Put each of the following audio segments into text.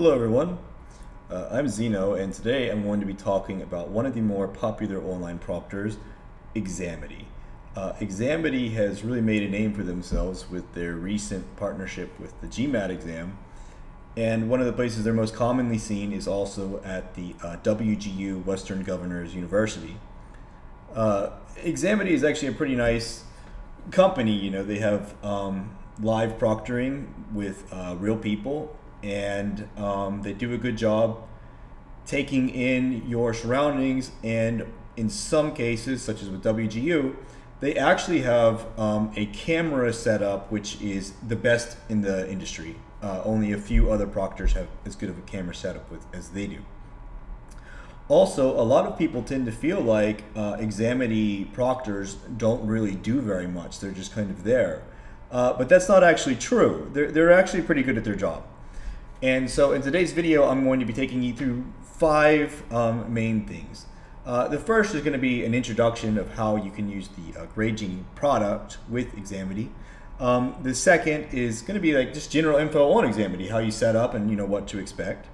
Hello everyone, uh, I'm Xeno and today I'm going to be talking about one of the more popular online proctors, Examity. Uh, Examity has really made a name for themselves with their recent partnership with the GMAT exam and one of the places they're most commonly seen is also at the uh, WGU Western Governors University. Uh, Examity is actually a pretty nice company, you know, they have um, live proctoring with uh, real people and um, they do a good job taking in your surroundings. And in some cases, such as with WGU, they actually have um, a camera setup which is the best in the industry. Uh, only a few other proctors have as good of a camera setup with as they do. Also, a lot of people tend to feel like uh, Examity proctors don't really do very much. They're just kind of there. Uh, but that's not actually true. They're, they're actually pretty good at their job. And so in today's video, I'm going to be taking you through five um, main things. Uh, the first is going to be an introduction of how you can use the uh, product with Examity. Um, the second is going to be like just general info on Examity, how you set up and you know what to expect.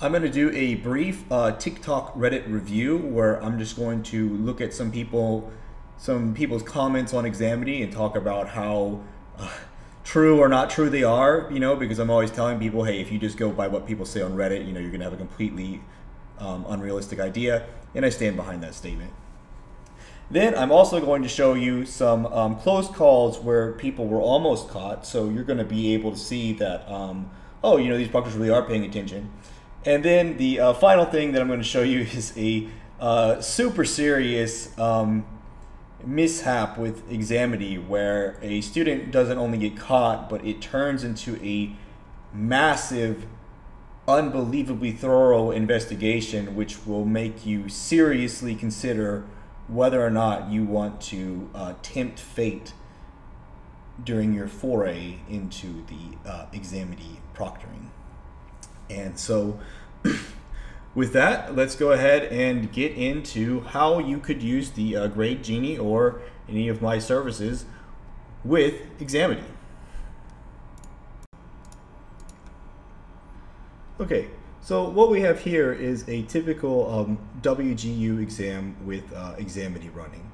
I'm going to do a brief uh, TikTok Reddit review where I'm just going to look at some people, some people's comments on Examity and talk about how uh, true or not true they are, you know, because I'm always telling people, hey, if you just go by what people say on Reddit, you know, you're going to have a completely um, unrealistic idea, and I stand behind that statement. Then I'm also going to show you some um, close calls where people were almost caught, so you're going to be able to see that, um, oh, you know, these proctors really are paying attention. And then the uh, final thing that I'm going to show you is a uh, super serious um, mishap with Examity where a student doesn't only get caught, but it turns into a massive, unbelievably thorough investigation, which will make you seriously consider whether or not you want to uh, tempt fate during your foray into the uh, Examity proctoring. And so with that, let's go ahead and get into how you could use the uh, GradeGenie or any of my services with Examity. Okay, so what we have here is a typical um, WGU exam with uh, Examity running.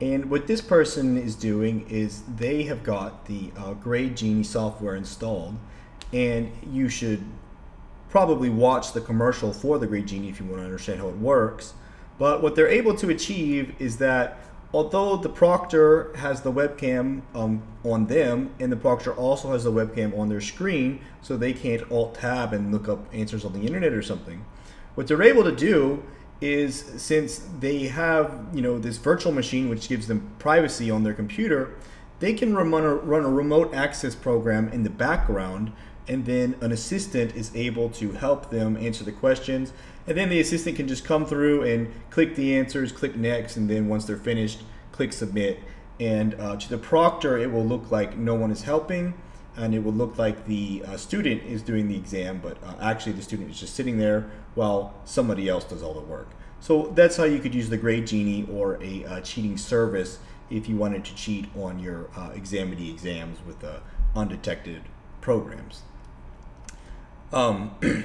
And what this person is doing is they have got the uh, GradeGenie software installed and you should probably watch the commercial for the Grade Genie if you want to understand how it works. But what they're able to achieve is that although the proctor has the webcam um, on them and the proctor also has the webcam on their screen so they can't alt tab and look up answers on the internet or something what they're able to do is since they have you know this virtual machine which gives them privacy on their computer they can run a, run a remote access program in the background and then an assistant is able to help them answer the questions. And then the assistant can just come through and click the answers, click next, and then once they're finished, click submit. And uh, to the proctor, it will look like no one is helping, and it will look like the uh, student is doing the exam, but uh, actually the student is just sitting there while somebody else does all the work. So that's how you could use the Grade Genie or a uh, cheating service if you wanted to cheat on your uh, Examity exams with uh, undetected programs. Um,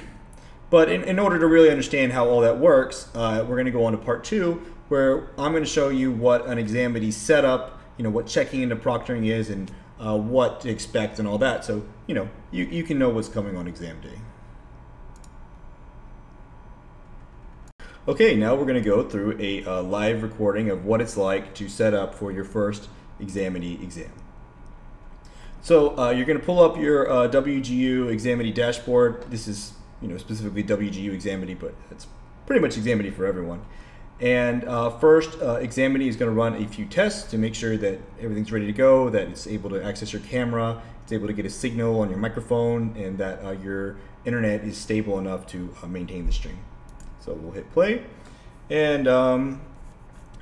but in, in, order to really understand how all that works, uh, we're going to go on to part two, where I'm going to show you what an Examity setup, you know, what checking into proctoring is and uh, what to expect and all that. So, you know, you, you can know what's coming on exam day. Okay, now we're going to go through a uh, live recording of what it's like to set up for your first Examity exam. So uh, you're going to pull up your uh, WGU Examity dashboard. This is you know specifically WGU Examity, but it's pretty much Examity for everyone. And uh, first, uh, Examity is going to run a few tests to make sure that everything's ready to go, that it's able to access your camera, it's able to get a signal on your microphone, and that uh, your internet is stable enough to uh, maintain the stream. So we'll hit play. And um,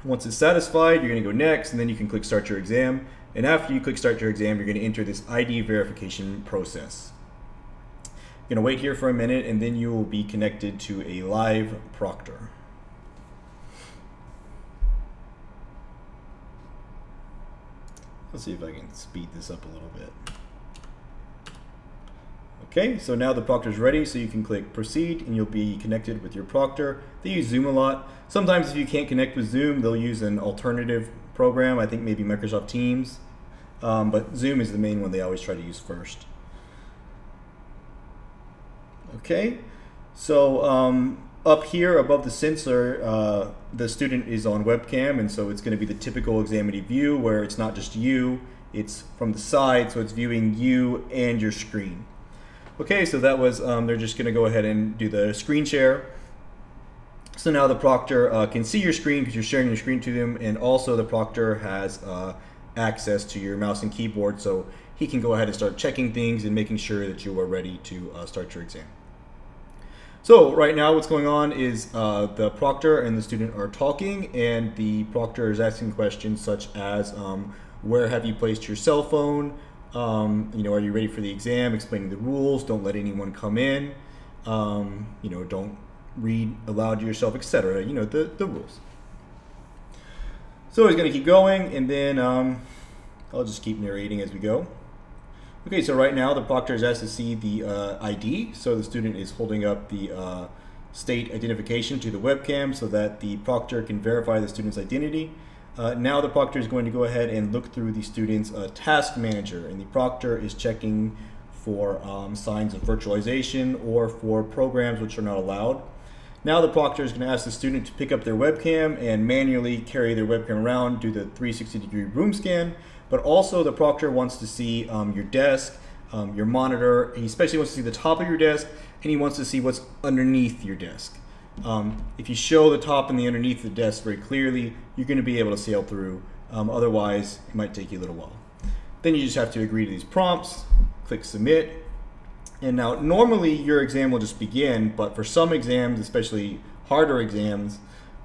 once it's satisfied, you're going to go next, and then you can click Start Your Exam. And after you click Start Your Exam, you're going to enter this ID verification process. You're going to wait here for a minute, and then you will be connected to a live proctor. Let's see if I can speed this up a little bit. Okay, so now the proctor is ready, so you can click proceed and you'll be connected with your proctor. They use Zoom a lot. Sometimes if you can't connect with Zoom, they'll use an alternative program. I think maybe Microsoft Teams, um, but Zoom is the main one they always try to use first. Okay, so um, up here above the sensor, uh, the student is on webcam, and so it's going to be the typical Examity view where it's not just you, it's from the side, so it's viewing you and your screen. Okay, so that was, um, they're just going to go ahead and do the screen share. So now the proctor uh, can see your screen because you're sharing your screen to them, and also the proctor has uh, access to your mouse and keyboard, so he can go ahead and start checking things and making sure that you are ready to uh, start your exam. So right now what's going on is uh, the proctor and the student are talking, and the proctor is asking questions such as, um, where have you placed your cell phone? Um, you know, are you ready for the exam? Explaining the rules. Don't let anyone come in. Um, you know, don't read aloud to yourself, etc. You know, the, the rules. So he's going to keep going, and then um, I'll just keep narrating as we go. Okay, so right now the proctor is asked to see the uh, ID. So the student is holding up the uh, state identification to the webcam so that the proctor can verify the student's identity. Uh, now the proctor is going to go ahead and look through the student's uh, task manager and the proctor is checking for um, signs of virtualization or for programs which are not allowed. Now the proctor is going to ask the student to pick up their webcam and manually carry their webcam around, do the 360 degree room scan, but also the proctor wants to see um, your desk, um, your monitor, he especially wants to see the top of your desk, and he wants to see what's underneath your desk. Um, if you show the top and the underneath the desk very clearly, you're going to be able to sail through. Um, otherwise, it might take you a little while. Then you just have to agree to these prompts, click submit. And now normally your exam will just begin, but for some exams, especially harder exams,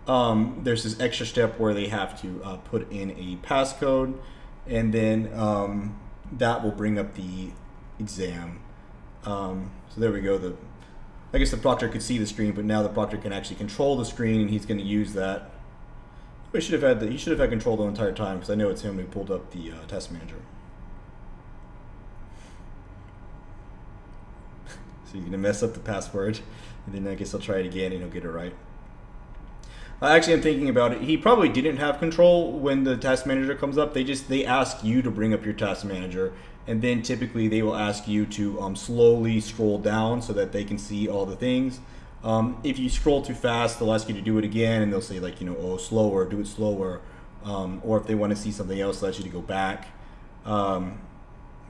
um, there's this extra step where they have to uh, put in a passcode and then um, that will bring up the exam. Um, so there we go. The I guess the proctor could see the screen, but now the proctor can actually control the screen, and he's going to use that. We should have had the, he should have had control the entire time because I know it's him who pulled up the uh, task manager. So you're to mess up the password, and then I guess I'll try it again and he'll get it right. Actually, I'm thinking about it. He probably didn't have control when the task manager comes up. They just they ask you to bring up your task manager, and then typically they will ask you to um, slowly scroll down so that they can see all the things. Um, if you scroll too fast, they'll ask you to do it again, and they'll say like you know oh slower, do it slower, um, or if they want to see something else, they'll ask you to go back. Um,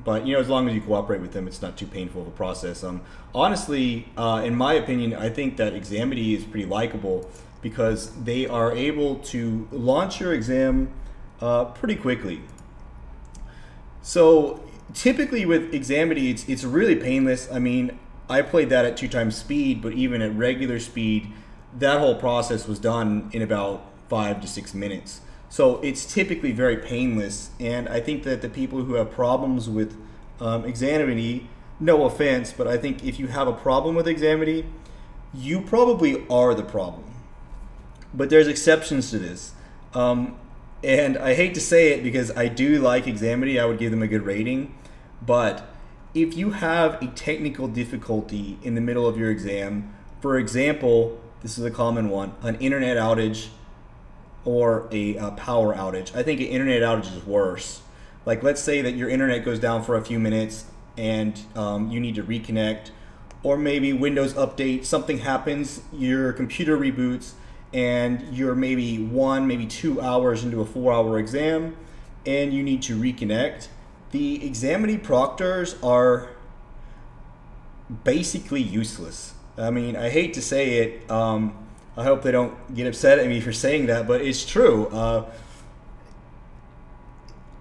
but you know, as long as you cooperate with them, it's not too painful of a process. Um, honestly, uh, in my opinion, I think that Examity is pretty likable because they are able to launch your exam uh, pretty quickly. So typically with Examity, it's, it's really painless. I mean, I played that at two times speed, but even at regular speed, that whole process was done in about five to six minutes. So it's typically very painless, and I think that the people who have problems with um, Examity, no offense, but I think if you have a problem with Examity, you probably are the problem but there's exceptions to this. Um, and I hate to say it because I do like Examity, I would give them a good rating. But if you have a technical difficulty in the middle of your exam, for example, this is a common one an internet outage or a, a power outage. I think an internet outage is worse. Like, let's say that your internet goes down for a few minutes and um, you need to reconnect, or maybe Windows update, something happens, your computer reboots and you're maybe one, maybe two hours into a four hour exam and you need to reconnect, the Examity proctors are basically useless. I mean, I hate to say it. Um, I hope they don't get upset at me for saying that, but it's true. Uh,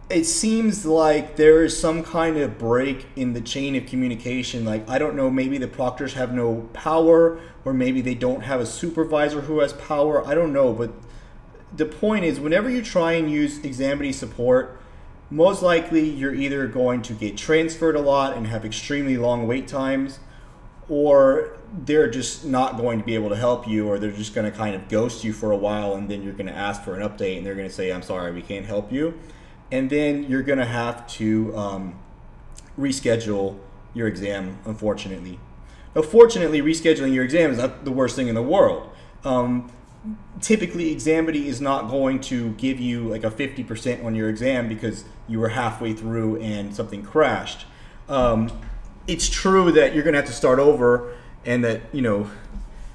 it seems like there is some kind of break in the chain of communication. Like, I don't know, maybe the proctors have no power, or maybe they don't have a supervisor who has power. I don't know. But the point is, whenever you try and use Examity support, most likely you're either going to get transferred a lot and have extremely long wait times, or they're just not going to be able to help you, or they're just going to kind of ghost you for a while, and then you're going to ask for an update, and they're going to say, I'm sorry, we can't help you and then you're going to have to um, reschedule your exam, unfortunately. Now, fortunately, rescheduling your exam is not the worst thing in the world. Um, typically, Examity is not going to give you like a 50% on your exam because you were halfway through and something crashed. Um, it's true that you're going to have to start over and that, you know,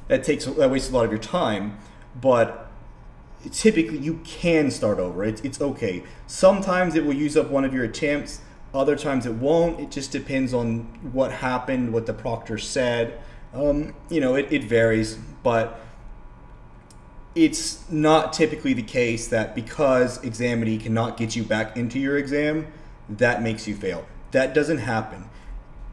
that takes that wastes a lot of your time, but typically you can start over. It's, it's okay. Sometimes it will use up one of your attempts other times it won't. It just depends on what happened, what the proctor said. Um, you know, it, it varies, but it's not typically the case that because Examity cannot get you back into your exam, that makes you fail. That doesn't happen.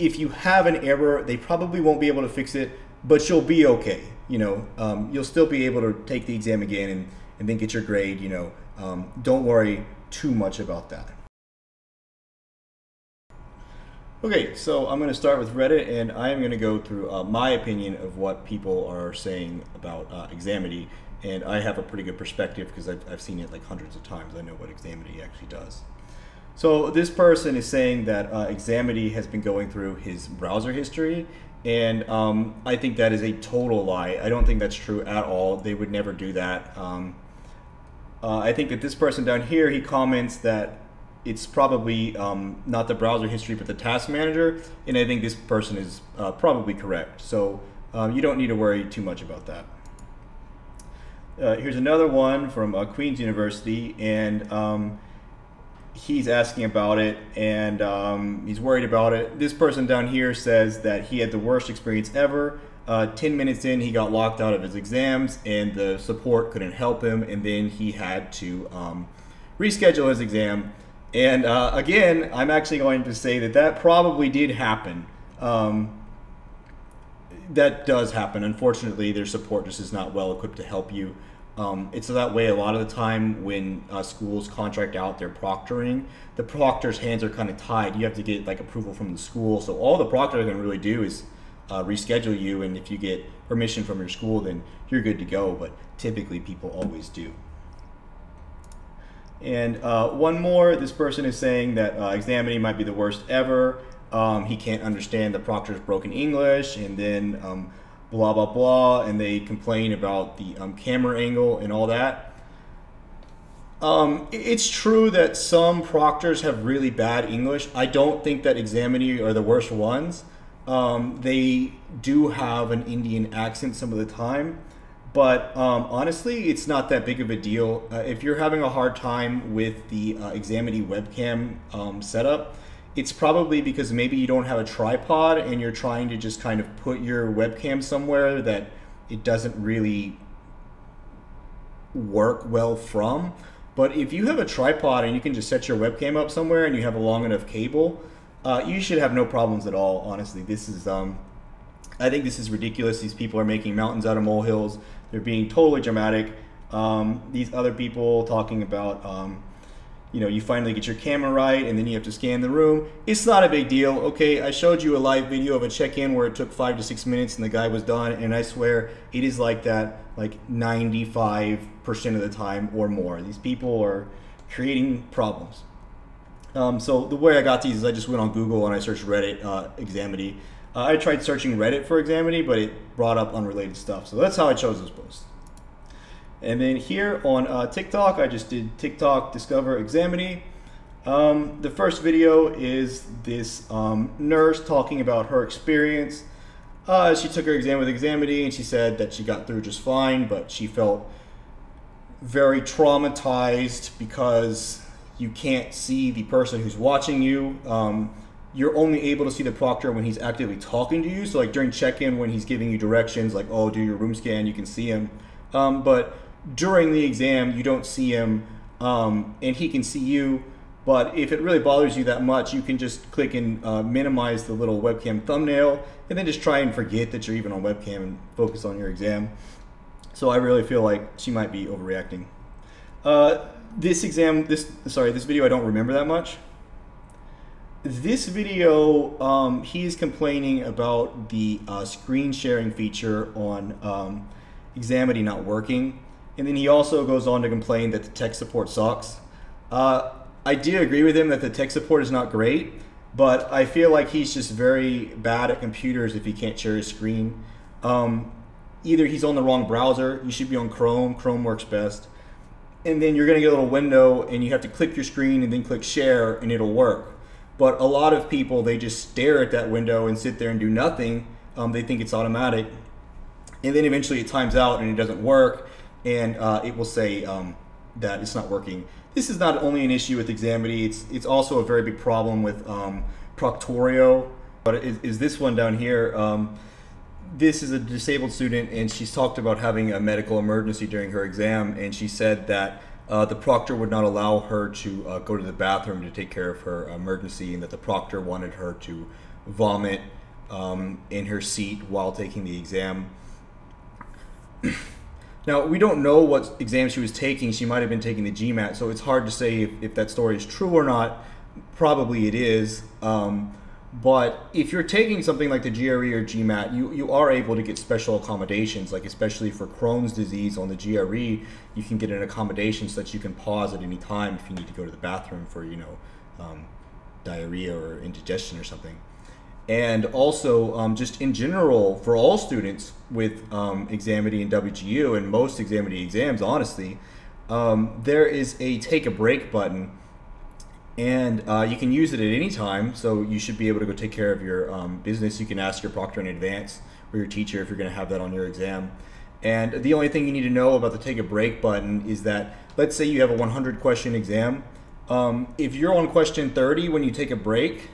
If you have an error, they probably won't be able to fix it, but you'll be okay. You know, um, you'll still be able to take the exam again and, and then get your grade. You know, um, don't worry too much about that. Okay, so I'm going to start with Reddit, and I am going to go through uh, my opinion of what people are saying about uh, Examity, and I have a pretty good perspective because I've, I've seen it like hundreds of times. I know what Examity actually does. So this person is saying that uh, Examity has been going through his browser history, and um, I think that is a total lie. I don't think that's true at all. They would never do that. Um, uh, I think that this person down here, he comments that it's probably um, not the browser history, but the task manager. And I think this person is uh, probably correct. So um, you don't need to worry too much about that. Uh, here's another one from uh, Queen's University, and um, he's asking about it, and um, he's worried about it. This person down here says that he had the worst experience ever. Uh, 10 minutes in, he got locked out of his exams, and the support couldn't help him, and then he had to um, reschedule his exam and uh, again, I'm actually going to say that that probably did happen. Um, that does happen. Unfortunately, their support just is not well equipped to help you. Um, it's that way a lot of the time when uh, schools contract out their proctoring. The proctor's hands are kind of tied. You have to get like approval from the school. So all the proctor can really do is uh, reschedule you, and if you get permission from your school, then you're good to go. But typically, people always do. And uh, one more, this person is saying that uh, Examity might be the worst ever. Um, he can't understand the proctor's broken English, and then um, blah, blah, blah. And they complain about the um, camera angle and all that. Um, it's true that some proctors have really bad English. I don't think that Examity are the worst ones. Um, they do have an Indian accent some of the time. But um, honestly, it's not that big of a deal. Uh, if you're having a hard time with the uh, webcam um, setup, it's probably because maybe you don't have a tripod and you're trying to just kind of put your webcam somewhere that it doesn't really work well from. But if you have a tripod and you can just set your webcam up somewhere and you have a long enough cable, uh, you should have no problems at all. Honestly, this is um, I think this is ridiculous. These people are making mountains out of molehills. They're being totally dramatic. Um, these other people talking about, um, you know, you finally get your camera right and then you have to scan the room. It's not a big deal. Okay, I showed you a live video of a check-in where it took five to six minutes and the guy was done, and I swear it is like that like 95% of the time or more. These people are creating problems. Um, so the way I got these is I just went on Google and I searched Reddit uh, Examity uh, I tried searching Reddit for Examity, but it brought up unrelated stuff. So that's how I chose those posts. And then here on uh, TikTok, I just did TikTok Discover Examity. Um, the first video is this um, nurse talking about her experience. Uh, she took her exam with Examity and she said that she got through just fine, but she felt very traumatized because you can't see the person who's watching you. Um, you're only able to see the proctor when he's actively talking to you. So like during check-in when he's giving you directions, like oh do your room scan, you can see him. Um, but during the exam, you don't see him, um, and he can see you. But if it really bothers you that much, you can just click and uh, minimize the little webcam thumbnail, and then just try and forget that you're even on webcam and focus on your exam. So I really feel like she might be overreacting. Uh, this exam, this sorry, this video I don't remember that much this video, um, he's complaining about the uh, screen sharing feature on um, Examity not working. And then he also goes on to complain that the tech support sucks. Uh, I do agree with him that the tech support is not great. but I feel like he's just very bad at computers if he can't share his screen. Um, either he's on the wrong browser, you should be on Chrome, Chrome works best. And then you're going to get a little window and you have to click your screen and then click share and it'll work. But a lot of people, they just stare at that window and sit there and do nothing. Um, they think it's automatic. And then eventually it times out and it doesn't work and uh, it will say um, that it's not working. This is not only an issue with Examity, it's, it's also a very big problem with um, Proctorio. But is, is, this one down here? Um, this is a disabled student, and she's talked about having a medical emergency during her exam, and she said that uh, the proctor would not allow her to uh, go to the bathroom to take care of her emergency, and that the proctor wanted her to vomit um, in her seat while taking the exam. Now, we don't know what exam she was taking. She might have been taking the GMAT, so it's hard to say if, if that story is true or not. Probably it is. Um, but if you're taking something like the GRE or GMAT, you, you are able to get special accommodations, like especially for Crohn's disease on the GRE, you can get an accommodation so that you can pause at any time if you need to go to the bathroom for, you know, um, diarrhea or indigestion or something and also um, just in general for all students with um, Examity and WGU and most Examity exams, honestly, um, there is a take a break button, and uh, you can use it at any time. So you should be able to go take care of your um, business. You can ask your proctor in advance or your teacher if you're going to have that on your exam. And the only thing you need to know about the take a break button is that let's say you have a 100 question exam. Um, if you're on question 30 when you take a break,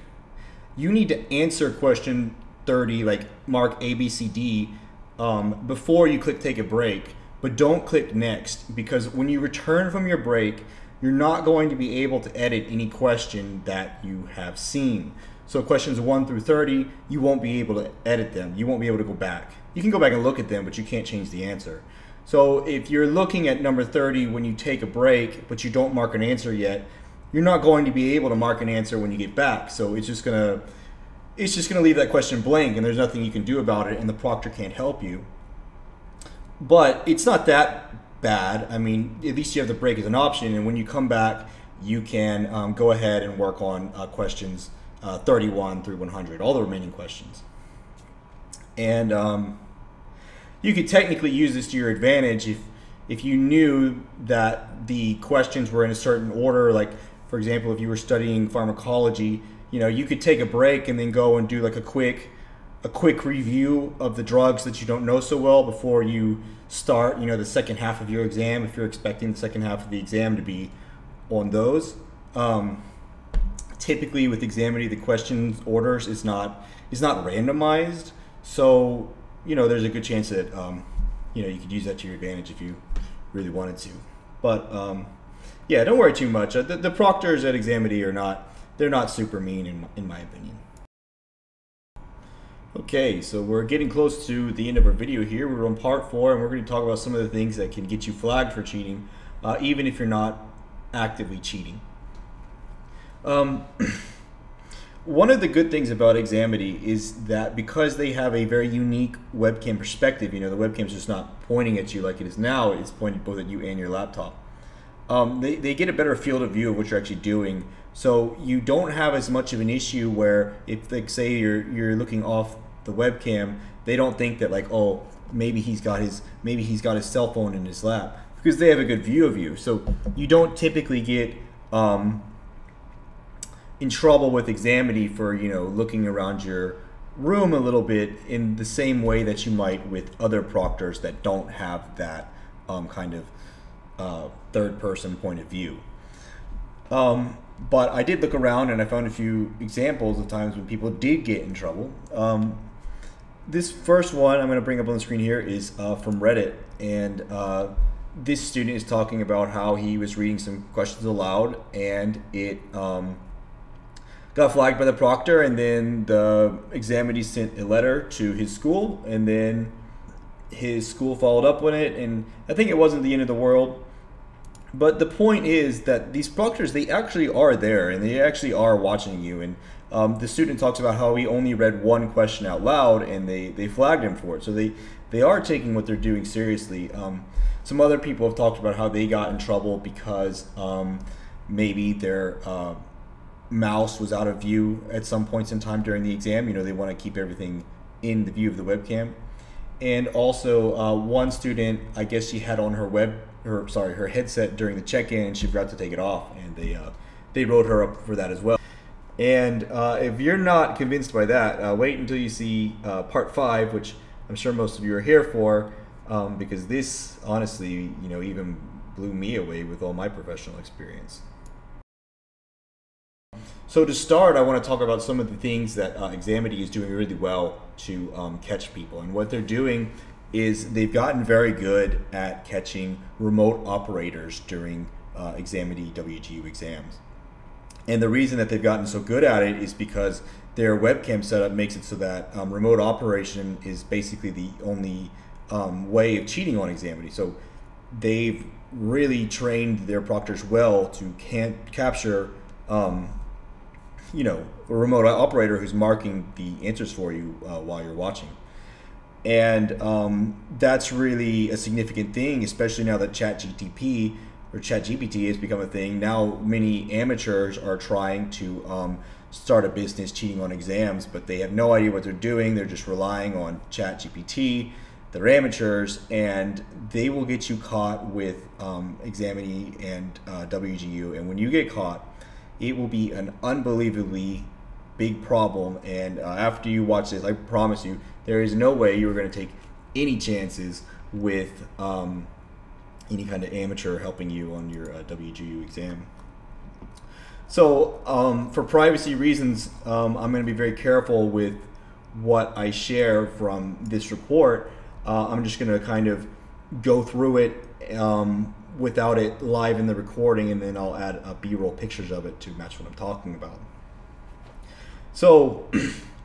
you need to answer question 30, like mark A, B, C, D, um, before you click take a break. But don't click next because when you return from your break, you're not going to be able to edit any question that you have seen. So questions 1 through 30, you won't be able to edit them. You won't be able to go back. You can go back and look at them, but you can't change the answer. So if you're looking at number 30 when you take a break, but you don't mark an answer yet, you're not going to be able to mark an answer when you get back. So it's just gonna it's just gonna leave that question blank, and there's nothing you can do about it, and the proctor can't help you. But it's not that bad. I mean, at least you have the break as an option, and when you come back, you can um, go ahead and work on uh, questions uh, 31 through 100, all the remaining questions. And um, you could technically use this to your advantage if if you knew that the questions were in a certain order, like for example, if you were studying pharmacology, you know, you could take a break and then go and do like a quick a quick review of the drugs that you don't know so well before you start, you know, the second half of your exam if you're expecting the second half of the exam to be on those. Um, typically with Examity the questions orders is not is not randomized. So, you know, there's a good chance that um, you know, you could use that to your advantage if you really wanted to. But um, yeah, don't worry too much. Uh, the, the, proctors at Examity are not, they're not super mean in, in my opinion. Okay, so we're getting close to the end of our video here. We're on part four, and we're going to talk about some of the things that can get you flagged for cheating, uh, even if you're not actively cheating. Um, one of the good things about Examity is that because they have a very unique webcam perspective, you know, the webcam's just not pointing at you like it is now, it's pointing both at you and your laptop um, they, they get a better field of view of what you're actually doing. So you don't have as much of an issue where if like say you're you're looking off the webcam, they don't think that like oh maybe he's got his maybe he's got his cell phone in his lap because they have a good view of you. So you don't typically get um, in trouble with Examity for you know looking around your room a little bit in the same way that you might with other proctors that don't have that um, kind of uh, third person point of view. Um, but I did look around and I found a few examples of times when people did get in trouble. Um, this first one I'm going to bring up on the screen here is uh, from Reddit, and uh, this student is talking about how he was reading some questions aloud and it um, got flagged by the proctor, and then the Examity sent a letter to his school, and then his school followed up on it, and I think it wasn't the end of the world. But the point is that these proctors, they actually are there and they actually are watching you. And um, the student talks about how he only read one question out loud and they, they flagged him for it. So they, they are taking what they're doing seriously. Um, some other people have talked about how they got in trouble because um, maybe their uh, mouse was out of view at some points in time during the exam. You know, they want to keep everything in the view of the webcam. And also, uh, one student, I guess she had on her web, her sorry, her headset during the check-in, and she forgot to take it off, and they uh, they wrote her up for that as well. And uh, if you're not convinced by that, uh, wait until you see uh, part five, which I'm sure most of you are here for, um, because this honestly, you know, even blew me away with all my professional experience. So to start, I want to talk about some of the things that uh, Examity is doing really well to um, catch people. And what they're doing is they've gotten very good at catching remote operators during uh, WGU exams. And the reason that they've gotten so good at it is because their webcam setup makes it so that um, remote operation is basically the only um, way of cheating on Examity. So they've really trained their proctors well to can capture um, you know a remote operator who's marking the answers for you uh, while you're watching and um, that's really a significant thing especially now that chat gtp or chat gpt has become a thing now many amateurs are trying to um, start a business cheating on exams but they have no idea what they're doing they're just relying on chat gpt they're amateurs and they will get you caught with um, and uh, WGU. And when you get caught, it will be an unbelievably big problem. And uh, after you watch this, I promise you, there is no way you are going to take any chances with um, any kind of amateur helping you on your uh, WGU exam. So, um, for privacy reasons, um, I'm going to be very careful with what I share from this report. Uh, I'm just going to kind of go through it um, without it live in the recording, and then I'll add B-roll pictures of it to match what I'm talking about. So,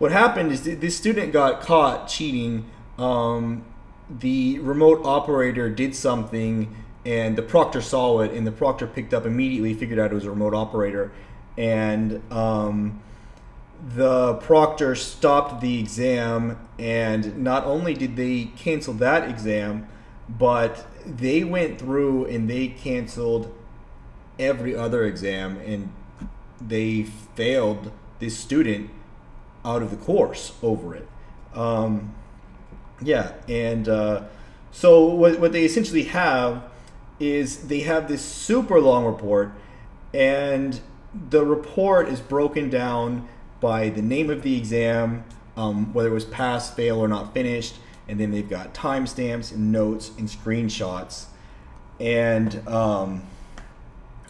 what happened is this student got caught cheating. Um, the remote operator did something, and the proctor saw it, and the proctor picked up immediately, figured out it was a remote operator, and um, the proctor stopped the exam, and not only did they cancel that exam, but they went through and they canceled every other exam and they failed this student out of the course over it. Um, yeah, and uh, so what, what they essentially have is they have this super long report, and the report is broken down by the name of the exam, um, whether it was pass, fail, or not finished and then they've got timestamps and notes and screenshots and um,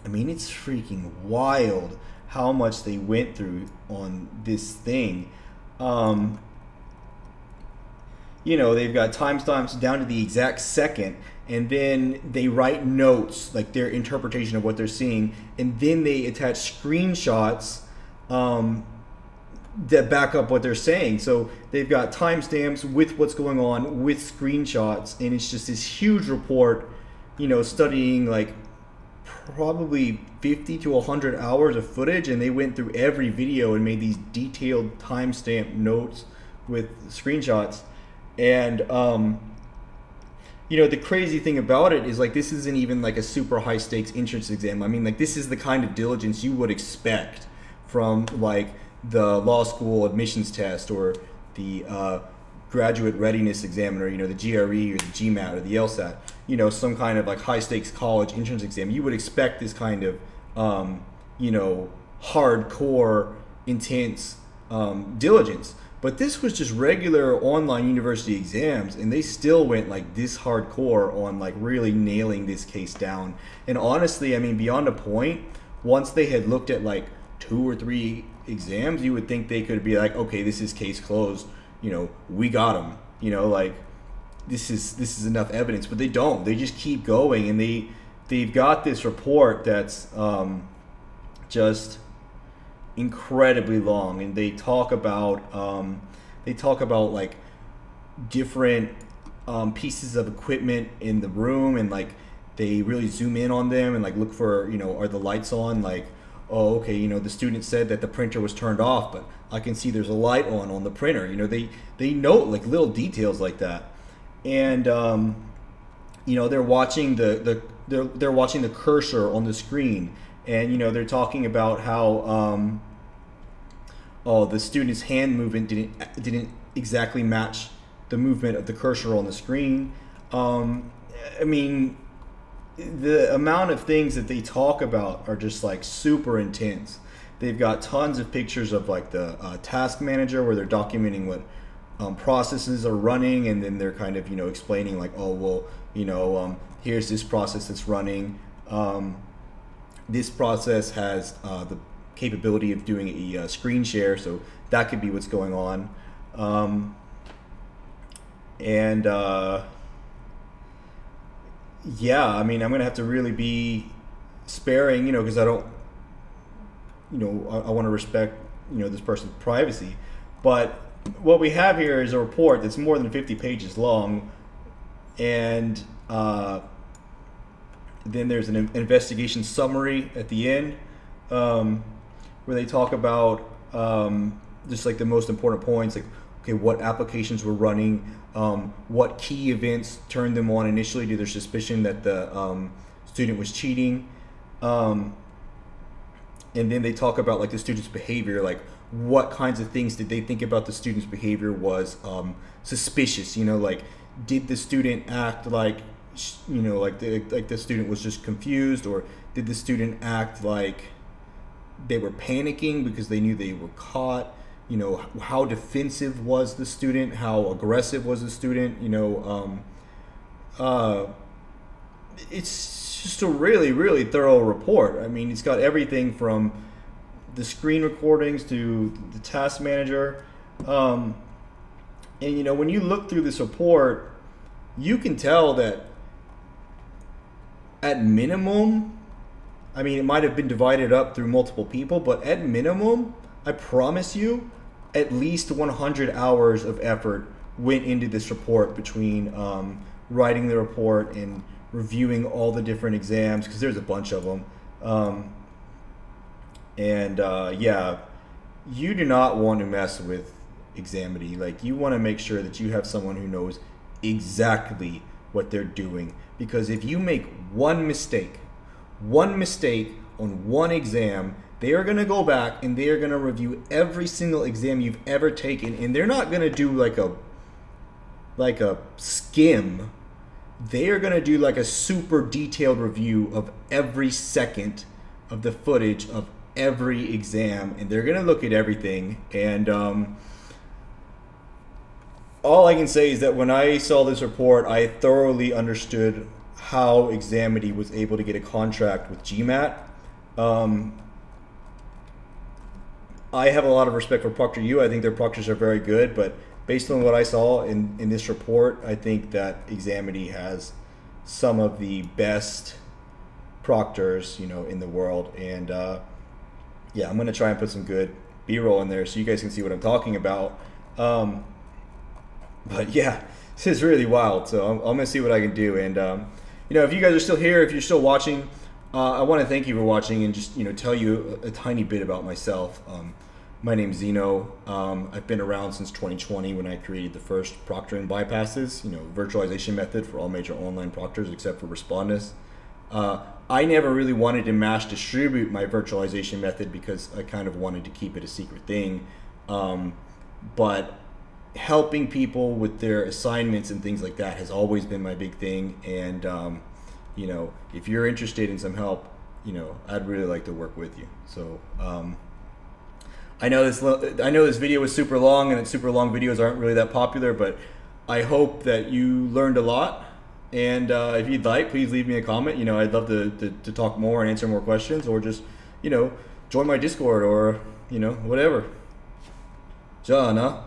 i mean it's freaking wild how much they went through on this thing um, you know they've got timestamps down to the exact second and then they write notes like their interpretation of what they're seeing and then they attach screenshots um, that back up what they're saying. So they've got timestamps with what's going on, with screenshots, and it's just this huge report, you know, studying like probably 50 to 100 hours of footage, and they went through every video and made these detailed timestamp notes with screenshots. And, um, you know, the crazy thing about it is like this isn't even like a super high stakes entrance exam. I mean, like this is the kind of diligence you would expect from like the law school admissions test or the uh, graduate readiness examiner, you know, the GRE or the GMAT or the LSAT, you know, some kind of like high stakes college entrance exam, you would expect this kind of, um, you know, hardcore, intense um, diligence. But this was just regular online university exams, and they still went like this hardcore on like really nailing this case down. And honestly, I mean, beyond a point, once they had looked at like two or three exams, you would think they could be like, okay, this is case closed. You know, we got them. You know, like this is this is enough evidence, but they don't. They just keep going, and they they've got this report that's um, just incredibly long, and they talk about um, they talk about like different um, pieces of equipment in the room, and like they really zoom in on them and like look for you know are the lights on like oh, okay, you know, the student said that the printer was turned off, but I can see there's a light on on the printer. You know, they they note like little details like that, and um, you know, they're watching the the they're they're watching the cursor on the screen, and you know they're talking about how um, oh the student's hand movement didn't didn't exactly match the movement of the cursor on the screen. Um, I mean, the amount of things that they talk about are just like super intense. They've got tons of pictures of like the uh, task manager where they're documenting what um, processes are running, and then they're kind of you know explaining like, oh well, you know, um, here's this process that's running. Um, this process has uh, the capability of doing a uh, screen share, so that could be what's going on. Um, and uh, yeah, I mean, I'm gonna have to really be sparing, you know, because I don't, you know, I, I want to respect, you know, this person's privacy. But what we have here is a report that's more than 50 pages long, and uh, then there's an investigation summary at the end um, where they talk about um, just like the most important points, like okay, what applications were running, um, what key events turned them on initially to their suspicion that the um, student was cheating. Um, and then they talk about like the student's behavior, like what kinds of things did they think about the student's behavior was um, suspicious. You know, like did the student act like you know like the like the student was just confused, or did the student act like they were panicking because they knew they were caught? you know how defensive was the student how aggressive was the student you know um, uh, it's just a really really thorough report i mean it's got everything from the screen recordings to the task manager um, and you know when you look through this report you can tell that at minimum i mean it might have been divided up through multiple people but at minimum i promise you at least 100 hours of effort went into this report between um, writing the report and reviewing all the different exams because there's a bunch of them. Um, and uh, yeah, you do not want to mess with Examity. Like you want to make sure that you have someone who knows exactly what they're doing because if you make one mistake, one mistake on one exam, they are going to go back and they are going to review every single exam you've ever taken and they're not going to do like a like a skim they are going to do like a super detailed review of every second of the footage of every exam and they're going to look at everything and um, all i can say is that when i saw this report i thoroughly understood how examity was able to get a contract with gmat um, I have a lot of respect for ProctorU. I think their proctors are very good, but based on what I saw in, in this report, I think that Examity has some of the best proctors, you know, in the world. And uh, yeah, I'm gonna try and put some good B-roll in there so you guys can see what I'm talking about. Um, but yeah, this is really wild. So I'm, I'm gonna see what I can do. And um, you know, if you guys are still here, if you're still watching uh, I want to thank you for watching and just you know tell you a, a tiny bit about myself. Um, my name's Xeno. Um, I've been around since 2020 when I created the first proctoring bypasses, you know, virtualization method for all major online proctors except for Respondus. Uh, I never really wanted to mass distribute my virtualization method because I kind of wanted to keep it a secret thing. Um, but helping people with their assignments and things like that has always been my big thing. And um, you know, if you're interested in some help, you know, I'd really like to work with you. So, um, I know this. I know this video was super long, and super long videos aren't really that popular. But I hope that you learned a lot. And uh, if you'd like, please leave me a comment. You know, I'd love to, to, to talk more and answer more questions, or just, you know, join my Discord or you know whatever. John, huh?